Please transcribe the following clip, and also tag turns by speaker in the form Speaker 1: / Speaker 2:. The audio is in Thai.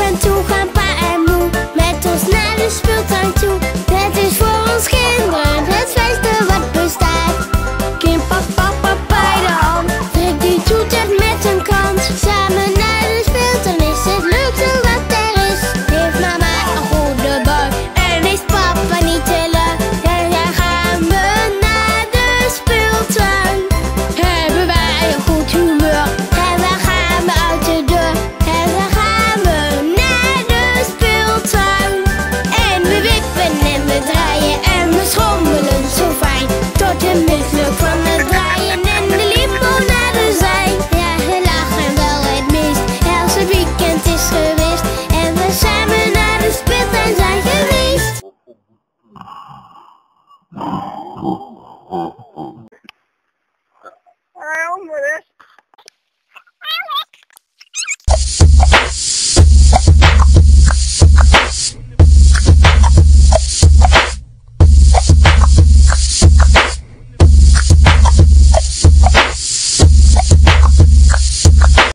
Speaker 1: 关注环保。